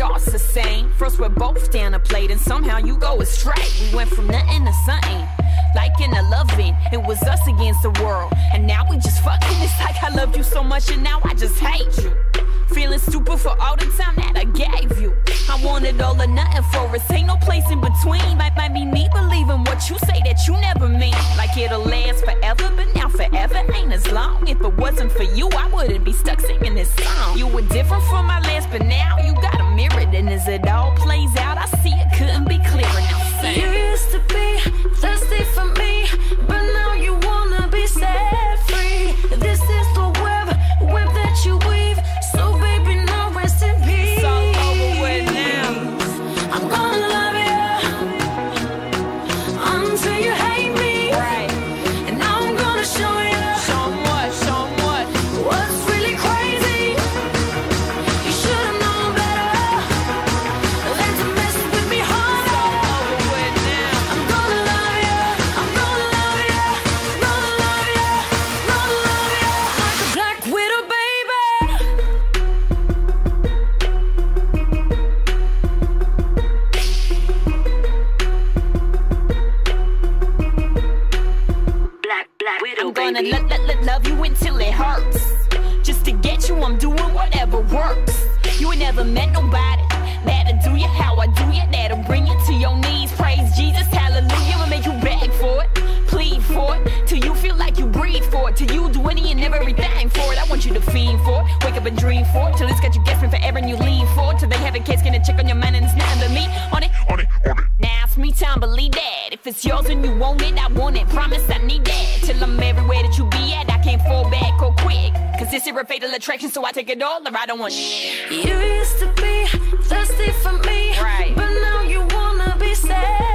us the same. First, we're both down a plate, and somehow you go astray. We went from nothing to something. Like in loving, it was us against the world. And now we just fucking. It's like I loved you so much, and now I just hate you. Feeling stupid for all the time that I gave you. I wanted all or nothing for us. Ain't no place in between. Might, might be me believing what you say that you never mean. Like it'll last forever, but now forever ain't as long. If it wasn't for you, I wouldn't be stuck singing this song. You were different from my last, but now you got And as it all plays out, gonna let, let, let love you until it hurts. Just to get you, I'm doing whatever works. You ain't never met nobody that'll do you how I do you. That'll bring you to your knees. Praise Jesus, hallelujah. I'll make you beg for it, plead for it, till you feel like you breathe for it. Till you do any and everything for it. I want you to fiend for it, wake up and dream for it, till it's got you guessing forever and you lean for it. Till they have a case, get a check on your mind and it's nothing but me on it. On it, on it. Now it's me time, believe that. If it's yours and you want it, I want it. Promise I need that. Till I'm everywhere This is a fatal attraction, so I take it all or I don't want shit. You used to be thirsty for me, Right. but now you wanna be. This